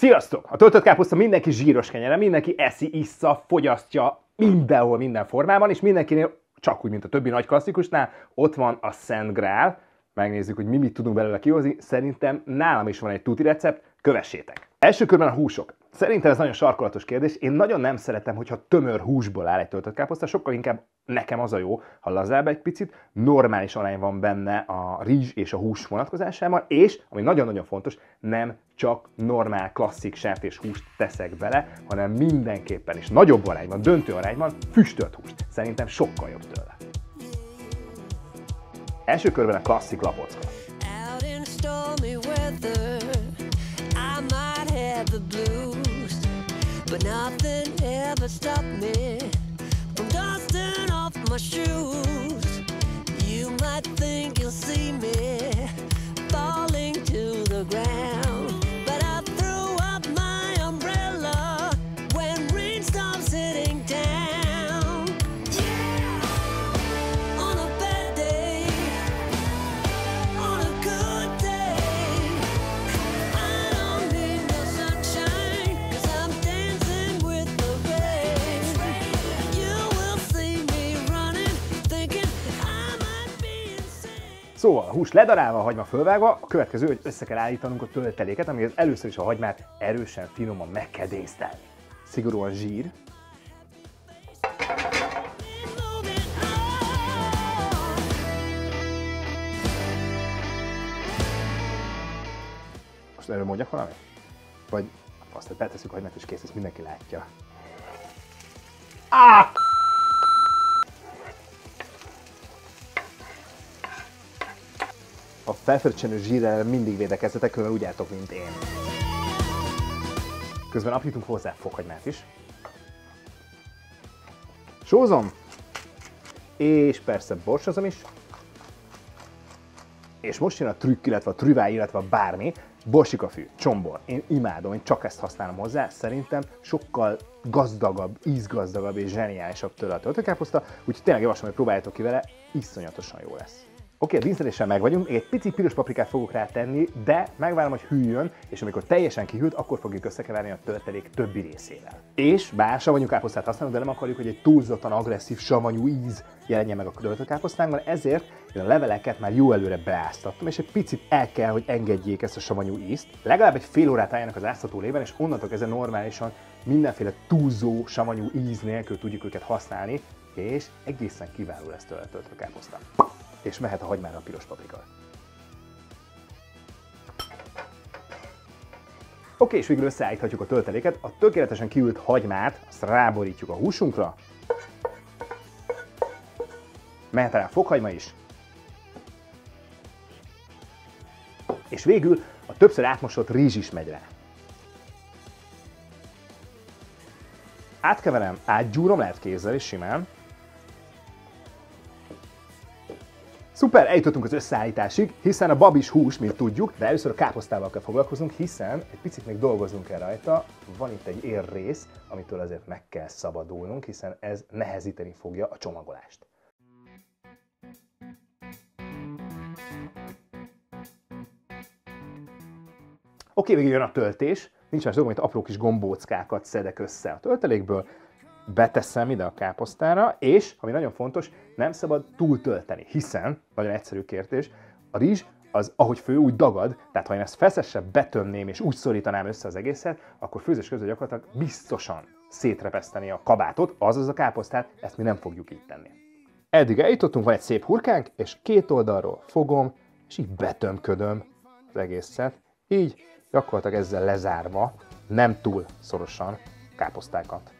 Sziasztok! A töltött káposzta mindenki zsíros kenyere, mindenki eszi, issza, fogyasztja mindenhol, minden formában, és mindenkinél, csak úgy, mint a többi nagy klasszikusnál, ott van a Szent Grál. Megnézzük, hogy mi mit tudunk belőle kihozni. Szerintem nálam is van egy tuti recept, kövessétek! Első körben a húsok. Szerintem ez nagyon sarkolatos kérdés. Én nagyon nem szeretem, hogyha tömör húsból áll egy töltött káposzta, sokkal inkább nekem az a jó, ha lazább egy picit, normális arány van benne a rizs és a hús vonatkozásában, és, ami nagyon-nagyon fontos, nem csak normál, klasszik sertés húst teszek bele, hanem mindenképpen is nagyobb arányban, döntő arányban füstölt húst. Szerintem sokkal jobb tőle. Első körben a klasszik lapocka. Nothing ever stopped me from dusting off my shoes. You might think you'll see me falling to the ground. A hús ledarálva, a hagyma fölvágva, a következő, hogy össze kell állítanunk a tölteléket, amihez először is a hagymát erősen, finoman meg kell. Szigorúan zsír, Most erről mondjak valamit? Vagy azt, hogy betesszük a hagymát és kész, ezt mindenki látja. Ah! A felfröccsenő zsírrel mindig védekezzetek, különben úgy álltok, mint én. Közben aprítunk hozzá fokhagymát is. Sózom. És persze borsozom is. És most jön a trükk, illetve a trüváj, illetve a bármi, borsikafű, csombor. Én imádom, én csak ezt használom hozzá. Szerintem sokkal gazdagabb, ízgazdagabb és zseniálisabb tőle a töltőkáposzta, úgyhogy tényleg javaslom, hogy próbáljátok ki vele, iszonyatosan jó lesz. Oké, okay, a díszletéssel meg vagyunk, még egy pici piros paprikát fogok rá tenni, de megvárom, hogy hűljön, és amikor teljesen kihűlt, akkor fogjuk összekeverni a töltelék többi részével. És bár savanyú káposztát használunk, de nem akarjuk, hogy egy túlzottan agresszív savanyú íz jelenjen meg a töltött káposztánkban, ezért én a leveleket már jó előre beáztattam, és egy picit el kell, hogy engedjék ezt a savanyú ízt. Legalább egy fél órát álljanak az áztató lében, és onnantól kezdve normálisan mindenféle túlzó savanyú íz nélkül tudjuk őket használni, és egészen kiváló lesz tőle a töltött káposzta és mehet a hagymára a piros paprika. Oké, és végül összeállíthatjuk a tölteléket. A tökéletesen kiült hagymát, azt ráborítjuk a húsunkra. Mehet rá fokhagyma is. És végül a többször átmosott rizs is megy rá. Átkeverem, átgyúrom, lehet kézzel is simán. Szuper, eljutottunk az összeállításig, hiszen a babis hús, mint tudjuk, de először a káposztával kell foglalkoznunk, hiszen egy picit még dolgozunk el rajta. Van itt egy érrész, amitől azért meg kell szabadulnunk, hiszen ez nehezíteni fogja a csomagolást. Oké, végül jön a töltés, nincs más dolgom, mint apró kis gombóckákat szedek össze a töltelékből, beteszem ide a káposztára, és, ami nagyon fontos, nem szabad túltölteni, hiszen, nagyon egyszerű kérdés, a rizs az, ahogy fő, úgy dagad, tehát ha én ezt feszesebb betönném és úgy szorítanám össze az egészet, akkor főzés közben gyakorlatilag biztosan szétrepeszteni a kabátot, azaz a káposztát, ezt mi nem fogjuk így tenni. Eddig eljutottunk, van egy szép hurkánk, és két oldalról fogom, és így betömködöm az egészet, így gyakorlatilag ezzel lezárva, nem túl szorosan káposztákat.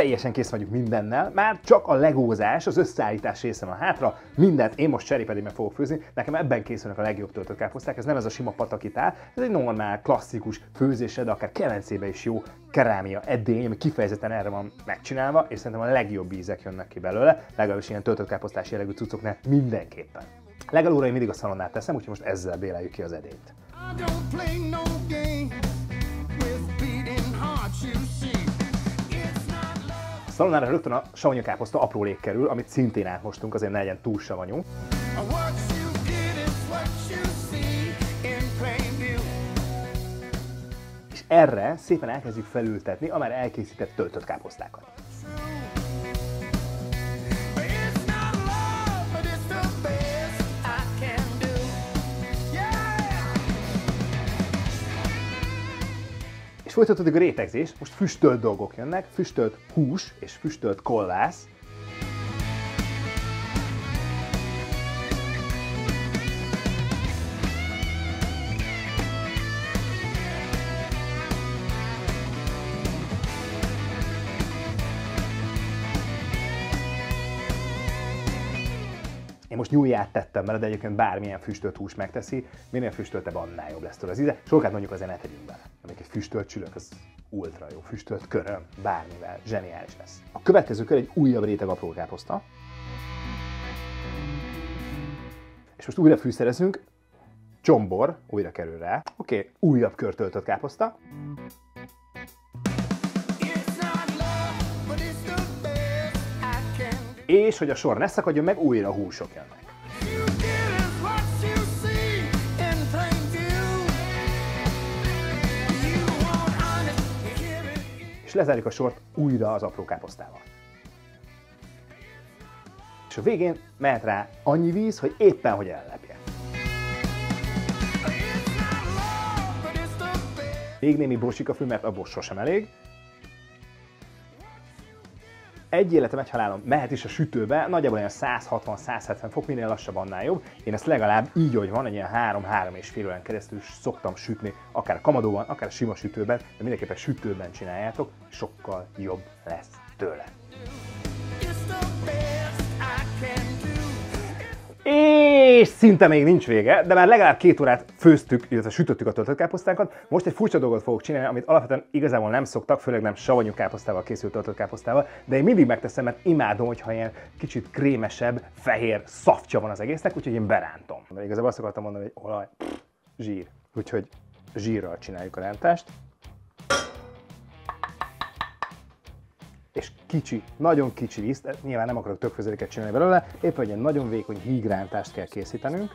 teljesen kész vagyunk mindennel, már csak a legózás, az összeállítás része van hátra, mindent én most cserépedében fogok főzni, nekem ebben készülnek a legjobb töltött káposzták, ez nem ez a sima patakitál, ez egy normál, klasszikus főzésed, akár kemencébe is jó kerámia edény, ami kifejezetten erre van megcsinálva, és szerintem a legjobb ízek jönnek ki belőle, legalábbis ilyen töltött káposztás jellegű cuccoknál mindenképpen. Legalóra én mindig a szalonnát teszem, úgyhogy most ezzel béleljük ki az edényt. I don't play no szalonára rögtön a savanyú káposzta apró lég kerül, amit szintén átmostunk, azért ne legyen túl savanyú. És erre szépen elkezdjük felültetni a már elkészített töltött káposztákat. És folytatódik a rétegzés, most füstölt dolgok jönnek, füstölt hús és füstölt kollász. Most nyújját tettem bele, de egyébként bármilyen füstölt hús megteszi, minél füstöltebb, annál jobb lesz tőle az íze. Sokat mondjuk azért ne tegyünk bele mondjuk egy füstölt csülök, az ultra jó, füstölt köröm, bármivel, zseniális lesz. A következő kör egy újabb réteg apró káposzta. És most újra fűszerezünk, csombor újra kerül rá. Oké, okay, újabb kör töltött káposzta. És hogy a sor ne szakadjon meg, újra húsok jönnek. és lezárjuk a sort újra az apró káposztával. És a végén mehet rá annyi víz, hogy éppen hogy ellepje. Még némi borsikafű, mert abból sosem elég. Egy életem, egy halálom mehet is a sütőbe, nagyjából olyan 160-170 fok, minél lassabb, annál jobb. Én ezt legalább így, hogy van, egy ilyen 3-3 és fél órán keresztül szoktam sütni, akár kamadóban, akár sima sütőben, de mindenképpen sütőben csináljátok, sokkal jobb lesz tőle. És szinte még nincs vége, de már legalább két órát főztük, illetve sütöttük a töltött káposztánkat. Most egy furcsa dolgot fogok csinálni, amit alapvetően igazából nem szoktak, főleg nem savanyú káposztával készült töltött káposztával, de én mindig megteszem, mert imádom, hogyha ilyen kicsit krémesebb, fehér szaftja van az egésznek, úgyhogy én berántom. De igazából azt akartam mondani, hogy olaj, pff, zsír. Úgyhogy zsírral csináljuk a rántást. És kicsi, nagyon kicsi liszt, nyilván nem akarok többfőzeléket csinálni belőle, éppen egy nagyon vékony hígrántást kell készítenünk.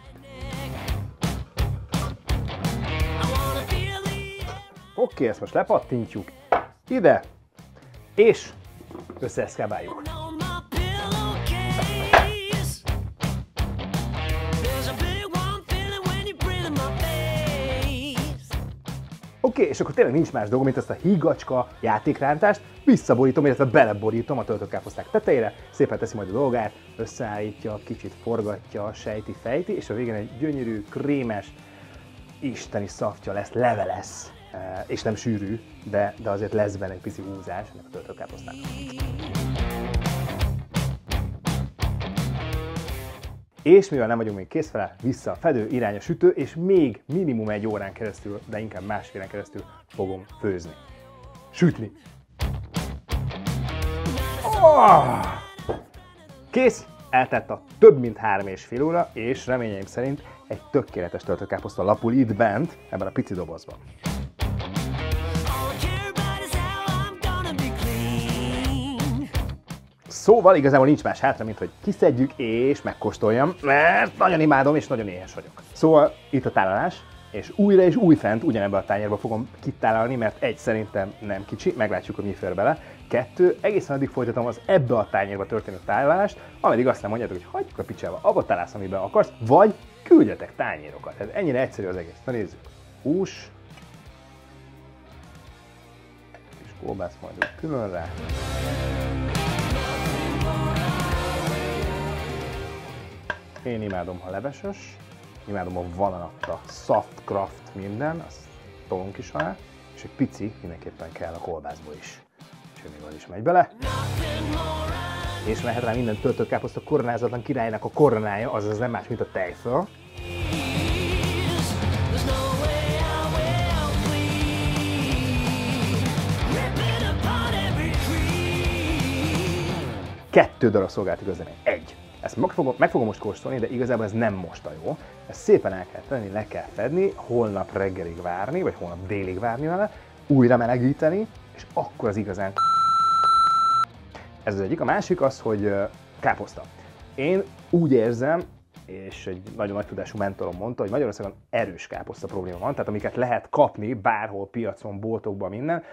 Oké, okay, ezt most lepattintjuk ide, és összeeszkábáljuk. Oké, okay, és akkor tényleg nincs más dolgom, mint ezt a higacska játékrántást visszaborítom, illetve beleborítom a töltőkáposzták tetejére, szépen teszi majd a dolgát, összeállítja, kicsit forgatja, sejti, fejti, és a végén egy gyönyörű, krémes, isteni szaftja lesz, leve lesz, eh, és nem sűrű, de, de azért lesz benne egy pici húzás ennek a töltőkáposztának. És mivel nem vagyunk még kész vele, vissza a fedő, irány a sütő, és még minimum egy órán keresztül, de inkább másfél keresztül fogom főzni. Sütni. Oh! Kész! Eltett a több mint három és fél óra, és reményeim szerint egy tökéletes töltőkáposzta lapul itt bent, ebben a pici dobozban. Szóval igazából nincs más hátra, mint hogy kiszedjük és megkóstoljam, mert nagyon imádom és nagyon éhes vagyok. Szóval itt a tálalás, és újra és újfent ugyanebben a tányérba fogom kitálalni, mert egy szerintem nem kicsi, meglátjuk, hogy mi fér bele. Kettő, egészen addig folytatom az ebbe a tányérba történő tálalást, ameddig azt nem mondjátok, hogy hagyjuk a picsába, abba találsz, amiben akarsz, vagy küldjetek tányérokat. Ez ennyire egyszerű az egész. Na nézzük. Hús. És kóbász majd külön rá. Én imádom, ha leveses, imádom a valanatta, soft craft minden, azt tolunk is alá, és egy pici mindenképpen kell a kolbászból is. És még az is megy bele. És mehet rá minden töltött káposzta koronázatlan királynak a koronája, azaz nem más, mint a tejföl. Kettő darab szolgálati közlemény. Egy. Ezt meg fogom, meg fogom most kóstolni, de igazából ez nem most a jó. Ezt szépen el kell tenni, le kell fedni, holnap reggelig várni, vagy holnap délig várni vele, újra melegíteni, és akkor az igazán ez az egyik. A másik az, hogy káposzta. Én úgy érzem, és egy nagyon nagy tudású mentorom mondta, hogy Magyarországon erős káposzta probléma van, tehát amiket lehet kapni bárhol, piacon, boltokban, minden,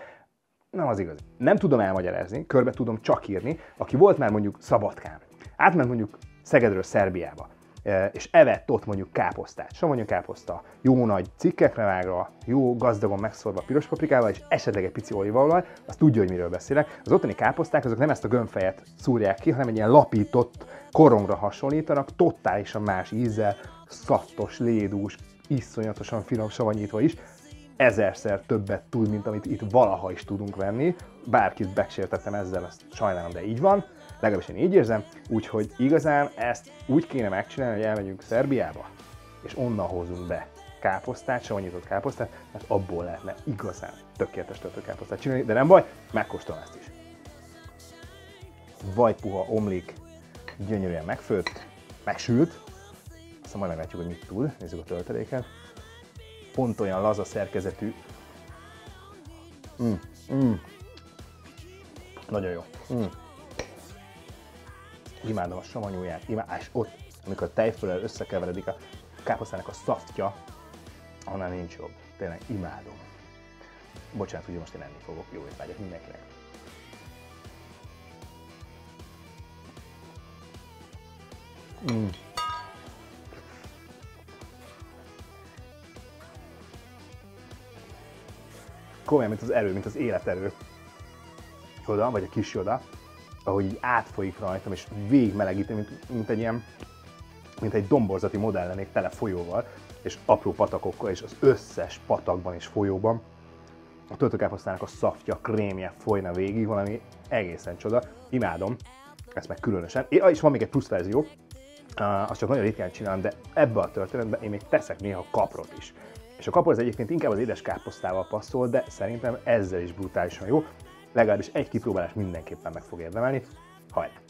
nem az igaz. Nem tudom elmagyarázni, körbe tudom csak írni. Aki volt már mondjuk Szabadkán, átment mondjuk Szegedről Szerbiába, e, és evett ott mondjuk káposztát, savanyú káposzta, jó nagy cikkekre vágva, jó gazdagon megszorva piros paprikával, és esetleg egy pici olívaolaj, azt tudja, hogy miről beszélek. Az ottani káposzták azok nem ezt a gömbfejet szúrják ki, hanem egy ilyen lapított korongra hasonlítanak, totálisan más ízzel, szattos, lédús, iszonyatosan finom savanyítva is, ezerszer többet tud, mint amit itt valaha is tudunk venni. Bárkit begsértettem ezzel, azt sajnálom, de így van. Legalábbis én így érzem, úgyhogy igazán ezt úgy kéne megcsinálni, hogy elmegyünk Szerbiába, és onnan hozunk be káposztát, savanyított káposztát, mert abból lehetne igazán tökéletes káposztát csinálni, de nem baj, megkóstolom ezt is. Vagy puha omlik, gyönyörűen megfőtt, megsült, aztán majd meglátjuk, hogy mit tud, nézzük a tölteléket pont olyan laza szerkezetű. Mm, mm. Nagyon jó. Mm. Imádom a savanyúját, imádom, és ott, amikor a tejfölel összekeveredik a káposztának a szaftja, annál nincs jobb. Tényleg imádom. Bocsánat, hogy most én enni fogok. Jó étvágyat mindenkinek. Mm. komolyan, mint az erő, mint az életerő. Oda, vagy a kis joda, ahogy így átfolyik rajtam, és végigmelegíti, mint, mint egy ilyen, mint egy domborzati modell lennék tele folyóval, és apró patakokkal, és az összes patakban és folyóban a töltőkáposztának a szaftja, krémje folyna végig, valami egészen csoda. Imádom, ezt meg különösen. És van még egy plusz verzió, azt csak nagyon ritkán csinálom, de ebbe a történetben én még teszek néha kaprot is. És a kapor az egyébként inkább az édes káposztával passzol, de szerintem ezzel is brutálisan jó. Legalábbis egy kipróbálás mindenképpen meg fog érdemelni. Hajrá!